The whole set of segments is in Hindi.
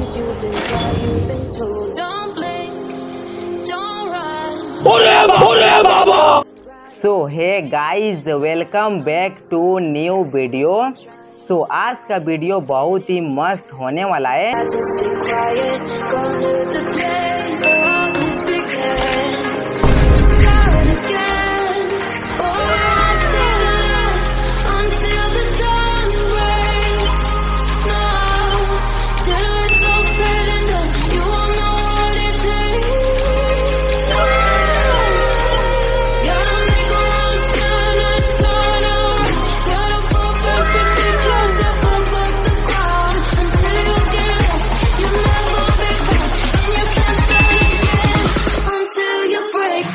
things you've been taught, you've been told. Don't blink, don't run. So hey guys welcome back to new video so आज का वीडियो बहुत ही मस्त होने वाला है Just stay quiet, go to the place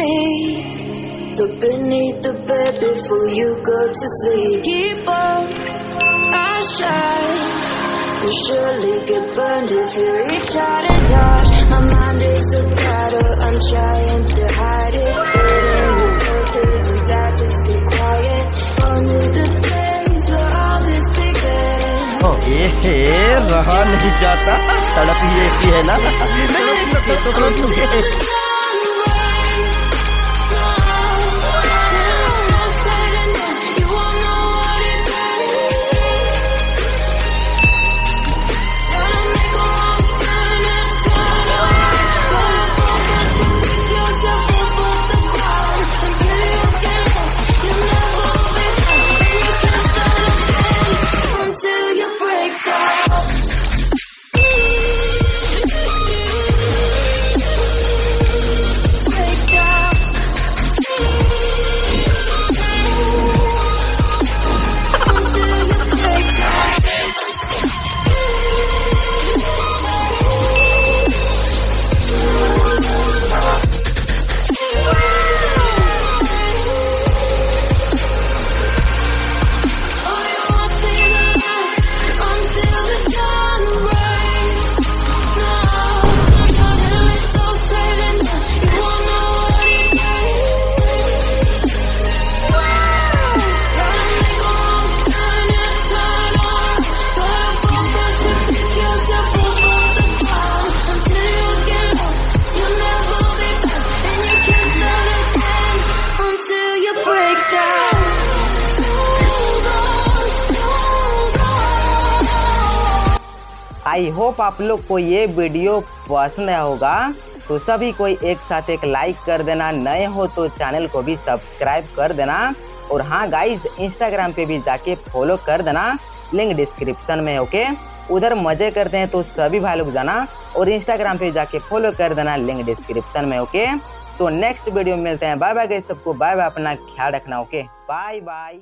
me. Look beneath the bed before you go to sleep. Keep on, I shine. You surely get burned if you reach out and touch. My mind is a battle, I'm trying to hide it. Hidden these voices inside to stay quiet. Only the place where all this began. ओ, ए, रहा नहीं जाता तड़प ही ऐसी है ना नहीं, नहीं, सुखे, सुखे, आई होप आप लोग को ये वीडियो पसंद होगा। तो सभी कोई एक साथ एक लाइक कर देना। नए हो तो चैनल को भी सब्सक्राइब कर देना। और हाँ गाइस इंस्टाग्राम पे भी जाके फॉलो कर देना। लिंक डिस्क्रिप्शन में ओके उधर मज़े करते हैं तो सभी भाई लोग जाना। और इंस्टाग्राम पे जाके फॉलो कर देना लिंक डिस्क्रिप्शन में ओके सो नेक्स्ट वीडियो में मिलते हैं। बाय बाय गाइस सबको बाय बाय अपना ख्याल रखना ओके बाय बाय